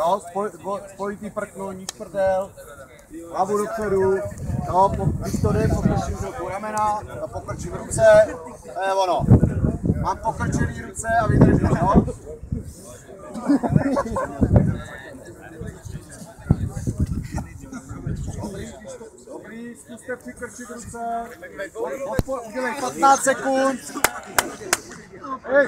Jo, spoj, dvo- spojitý prknu, níž prdel, hlavu dopředu, jo, po, když to jde, pokrčím ruku ramena, a pokrčím ruce, to je ono. Mám pokrčený ruce a vydržím, jo? Dobrý, zkuste přikrčit ruce. Udělej 15 sekund. Hej,